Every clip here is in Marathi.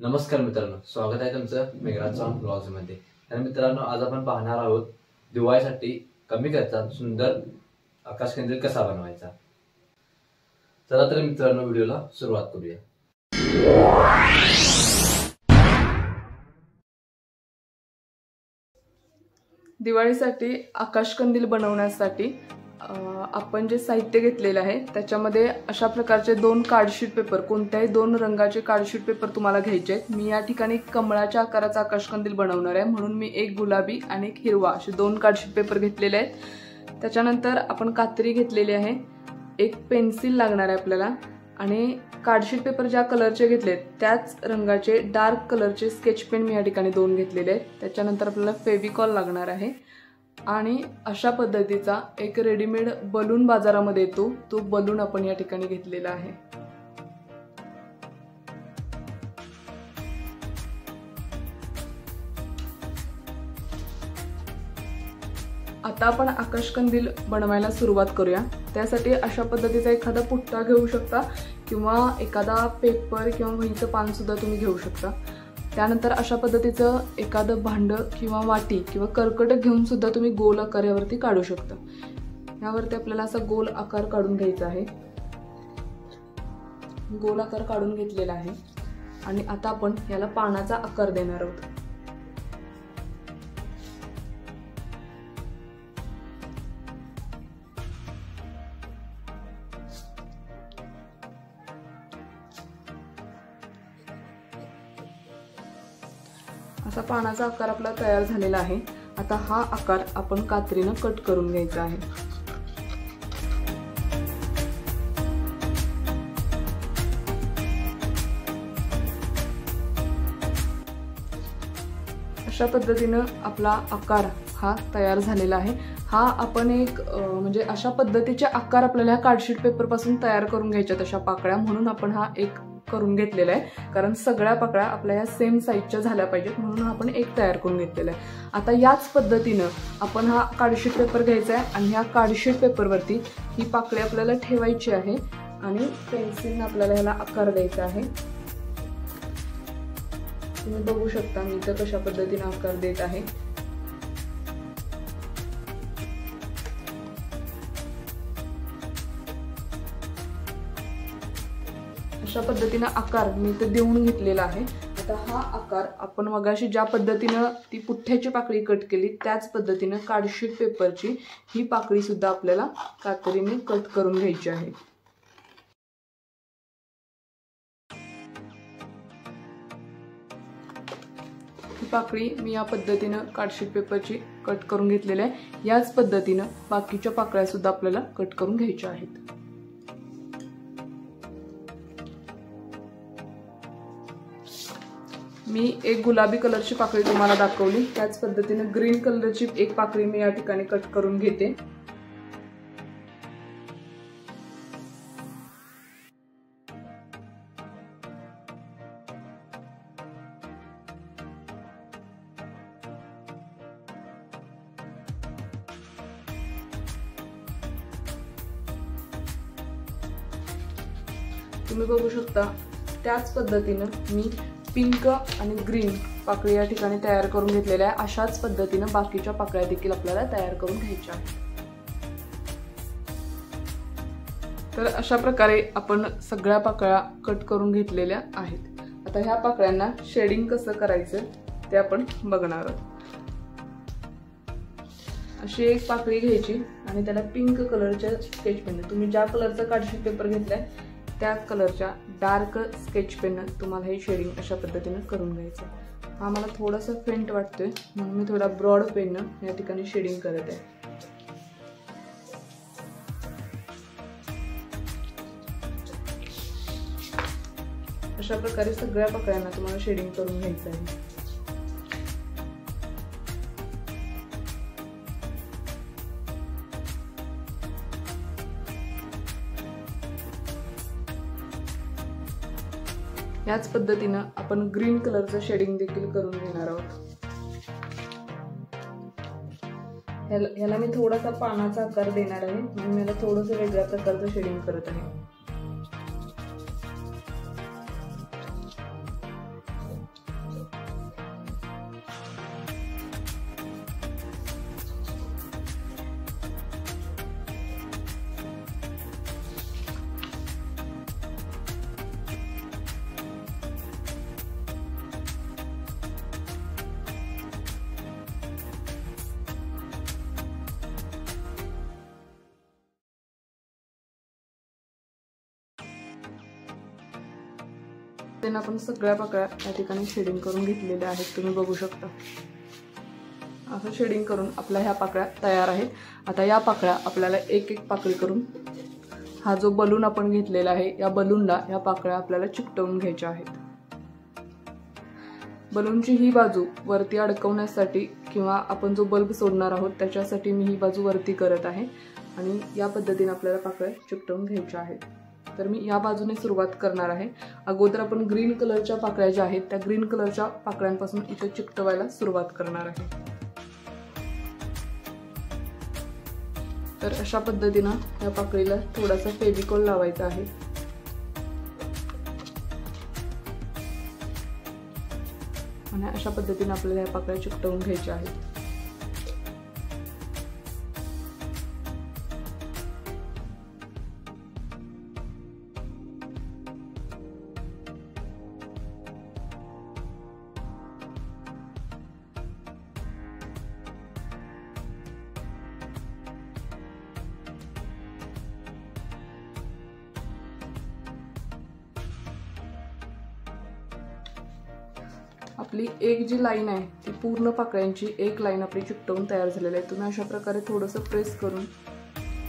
नमस्कार मित्रांनो स्वागत आहे तुमचं मेघराज चव्हाण ब्लॉग्समध्ये तर मित्रांनो आज आपण पाहणार आहोत दिवाळीसाठी कमी खर्चात सुंदर आकाशकंदील कसा बनवायचा? चला तर मित्रांनो व्हिडिओला सुरुवात करूया. दिवाळीसाठी आकाशकंदील बनवण्यासाठी आपण जे साहित्य घेतलेलं आहे त्याच्यामध्ये अशा प्रकारचे दोन कार्डशीट पेपर कोणत्याही दोन रंगाचे कार्डशीट पेपर तुम्हाला घ्यायचे आहेत. मी या ठिकाणी कमळाच्या आकाराचा आकाशकंदील बनवणार आहे. म्हणून मी एक गुलाबी आणि एक हिरवा असे दोन कार्डशीट पेपर घेतलेले आहेत. त्याच्यानंतर आपण कात्री घेतलेली आहे. एक पेन्सिल लागणार आहे आपल्याला. आणि कार्डशीट पेपर ज्या कलरचे घेतलेत त्याच रंगाचे डार्क कलरचे स्केच पेन मी या ठिकाणी दोन घेतलेले आहेत. त्याच्यानंतर आपल्याला फेविकॉल लागणार आहे. आणि अशा पद्धतीचा एक रेडीमेड बलून बाजारामध्ये येतो. तो बलून आपण या ठिकाणी घेतलेला आहे. आता आपण आकाशकंदील बनवायला सुरुवात करूया. त्यासाठी अशा पद्धतीचा एखादा पुट्टा घेऊ शकता किंवा एखादा पेपर किंवा वहीचं पान सुद्धा तुम्ही घेऊ शकता. त्यानंतर अशा पद्धतीचं एखादं भांडं किंवा वाटी किंवा कर्कट घेऊन सुद्धा तुम्ही गोल आकारावरती काढू शकता. यावरती आपल्याला असा गोल आकार काढून घ्यायचा आहे. गोल आकार काढून घेतलेला आहे. आणि आता आपण याला पानाचा आकार देणार आहोत. असा पानाचा आकार आपला तयार झालेला आहे. आता हा आकार आपण कात्रीनं कट करून घ्यायचा आहे. अशा पद्धतीनं आपला आकार हा तयार झालेला आहे. हा आपण एक म्हणजे अशा पद्धतीचे आकार आपल्याला ह्या कार्डशीट पेपरपासून तयार करून घ्यायच्यात अशा पाकळ्या. म्हणून आपण हा एक करून घेतलेला आहे. कारण सगळ्या पाकळ्या आपल्या या सेम साईजच्या झाल्या पाहिजेत म्हणून आपण एक तयार करून घेतलेला आहे. आता याच पद्धतीनं आपण हा कार्डशीट पेपर घ्यायचा आहे आणि ह्या कार्डशीट पेपरवरती ही पाकळी आपल्याला ठेवायची आहे आणि पेन्सिलनं आपल्याला ह्याला आकार द्यायचा आहे. तुम्ही बघू शकता मी तर कशा पद्धतीने आकार देत आहे. अशा पद्धतीनं आकार मी इथं देऊन घेतलेला आहे. आता हा आकार आपण मगाशी ज्या पद्धतीनं ती पुठ्ठ्याची पाकळी कट केली त्याच पद्धतीनं कार्डशीट पेपरची ही पाकळीसुद्धा आपल्याला कातरीने कट करून घ्यायची आहे. ही पाकळी मी या पद्धतीनं कार्डशीट पेपरची कट करून घेतलेली आहे. याच पद्धतीनं बाकीच्या पाकळ्या सुद्धा आपल्याला कट करून घ्यायच्या आहेत. मी एक गुलाबी कलरची पाकळी तुम्हाला दाखवली. त्याच पद्धतीने ग्रीन कलरची एक पाकळी मी या ठिकाणी कट करून घेते. तुम्ही बघू शकता त्याच पद्धतीनं मी पिंक आणि ग्रीन पाकळी या ठिकाणी तयार करून घेतलेल्या आहे. अशाच पद्धतीनं बाकीच्या पाकळ्या देखील आपल्याला तयार करून घ्यायच्या तर अशा प्रकारे आपण सगळ्या पाकळ्या कट करून घेतलेल्या आहेत. आता ह्या पाकळ्यांना शेडिंग कसं करायचं ते आपण बघणार आहोत. अशी एक पाकळी घ्यायची आणि त्याला पिंक कलरच्या स्केच पेन तुम्ही ज्या कलरचा कार्डशीट पेपर घेतलाय त्या कलरच्या डार्क स्केच पेननं तुम्हाला हे शेडिंग अशा पद्धतीनं करून घ्यायचं हा मला थोडासा फेंट वाटतोय म्हणून मी थोडा ब्रॉड पेननं या ठिकाणी शेडिंग करत आहे. अशा प्रकारे सगळ्या पकड्यांना तुम्हाला शेडिंग करून घ्यायचं आहे. याच पद्धतीनं आपण ग्रीन कलरचं शेडिंग देखील करून घेणार आहोत. ह्याला मी थोडासा पानाचा आकार देणार आहे. म्हणून याला थोडंसं वेगळ्या प्रकारचं शेडिंग करत आहे. त्यांना आपण सगळ्या पाकळ्या या ठिकाणी शेडिंग करून घेतलेल्या आहेत. तुम्ही बघू शकता. असं शेडिंग करून आपल्या ह्या पाकळ्या तयार आहेत. आता या पाकळ्या आपल्याला एक एक पाकळी करून हा जो बलून आपण घेतलेला आहे या बलूनला या पाकळ्या आपल्याला चिकटवून घ्यायच्या आहेत. बलूनची ही बाजू वरती अडकवण्यासाठी किंवा आपण जो बल्ब सोडणार आहोत त्याच्यासाठी मी ही बाजू वरती करत आहे. आणि या पद्धतीने आपल्याला पाकळ्या चिकटवून घ्यायच्या आहेत. तर मी या बाजूने सुरुवात करणार आहे. अगोदर आपण ग्रीन कलरच्या पाकळ्या ज्या आहेत त्या ग्रीन कलरच्या पाकळ्यांपासून इथे चिकटवायला सुरुवात करणार आहे. तर अशा पद्धतीनं या पाकळीला थोडासा फेविकॉल लावायचा आहे. आणि अशा पद्धतीने आपल्याला या पाकळ्या चिकटवून घ्यायच्या आहेत. आपली एक जी लाईन आहे ती पूर्ण पाकळ्यांची एक लाईन आपली चिकटवून तयार झालेली आहे. तुम्ही अशा प्रकारे थोडंसं प्रेस करून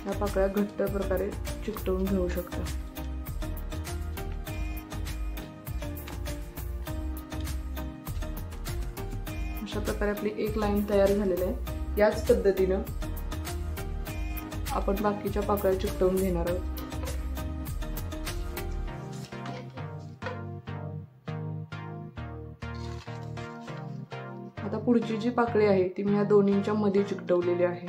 या पाकळ्या घट्ट प्रकारे चिकटवून घेऊ शकता. अशा प्रकारे आपली एक लाईन तयार झालेली आहे. याच पद्धतीनं आपण बाकीच्या पाकळ्या चिकटवून घेणार आहोत. आता पुढची जी पाकळी आहे ती मी या दोन्हींच्या मध्ये चिकटवलेली आहे.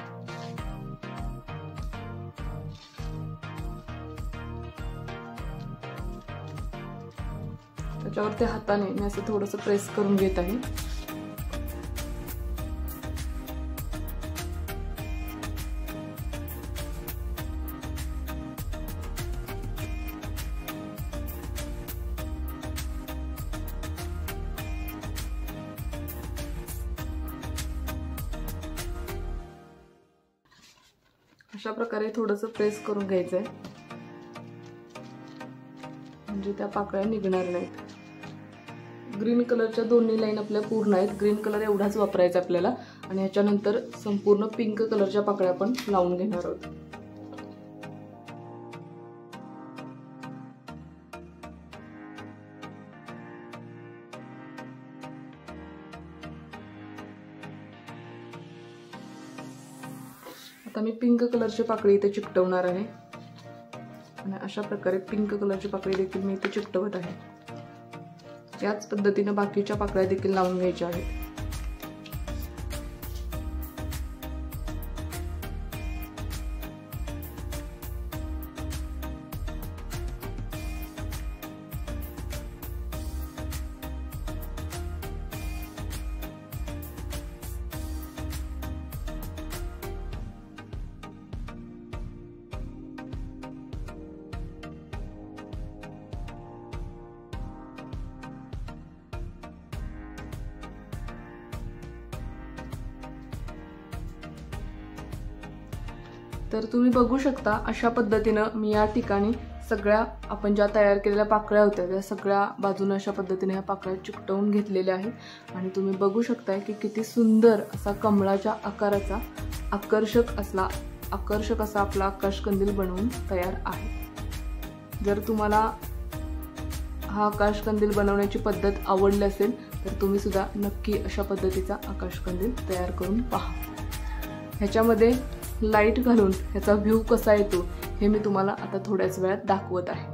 त्याच्यावरती हाताने मी असं थोडंसं प्रेस करून घेत आहे. अशा प्रकारे थोडंसं प्रेस करून घ्यायचं आहे म्हणजे त्या पाकळ्या निघणार नाहीत. ग्रीन कलरच्या दोन्ही लाईन आपल्या पूर्ण आहेत. ग्रीन कलर एवढाच वापरायचा आपल्याला. आणि ह्याच्यानंतर संपूर्ण पिंक कलरच्या पाकळ्या आपण लावून घेणार आहोत. आता मी पिंक कलरची पाकळी इथे चिकटवणार आहे. आणि अशा प्रकारे पिंक कलरची पाकळी देखील मी इथे चिकटवत आहे. याच पद्धतीनं बाकीच्या पाकळ्या देखील लावून घ्यायच्या आहेत. तर तुम्ही बघू शकता अशा पद्धतीनं मी या ठिकाणी सगळ्या आपण ज्या तयार केलेल्या पाकळ्या होत्या त्या सगळ्या बाजूने अशा पद्धतीने ह्या पाकळ्या चिकटवून घेतलेल्या आहेत. आणि तुम्ही बघू शकताय की किती सुंदर असा कमळाच्या आकाराचा आकर्षक असला आकर्षक असा आपला आकाशकंदील बनवून तयार आहे. जर तुम्हाला हा आकाशकंदील बनवण्याची पद्धत आवडली असेल तर तुम्ही सुद्धा नक्की अशा पद्धतीचा आकाशकंदील तयार करून पहा. ह्याच्यामध्ये लाइट घालून ह्याचा व्ह्यू कसा येतो हे मी तुम्हाला आता थोड्याच वेळात दाखवत आहे.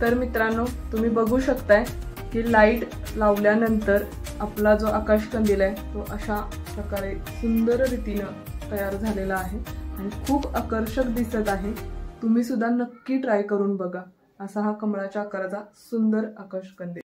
तर मित्रांनो तुम्ही बघू शकताय की लाइट लावल्यानंतर आपला जो आकाशकंदील आहे तो अशा प्रकारे सुंदर रीतीनं तयार झालेला आहे आणि खूप आकर्षक दिसत आहे. तुम्ही सुद्धा नक्की ट्राय करून बघा. असा हा कमळाच्या आकाराचा सुंदर आकाशकंदील